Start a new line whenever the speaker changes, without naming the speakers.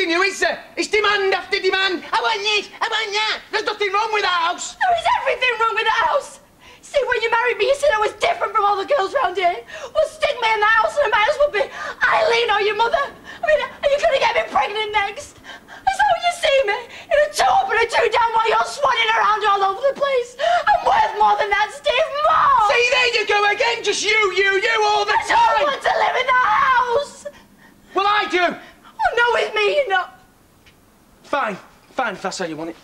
just no pleasing you, is there? Uh, it's demand after demand. I want this, I want that. There's nothing wrong with that house.
There is everything wrong with the house! See, when you married me, you said I was different from all the girls round here. Well, stick me in the house and I might as well be Eileen or your mother. I mean, are you going to get me pregnant next? Is that what you see me? In a two up and a two down while you're swanning around all over the place. I'm worth more than that, Steve, more!
See, there you go again. Just you, you, you all the
I don't want to live in the house!
Well, I do.
Oh, no, with me, you.
Fine, fine, if that's how you want it.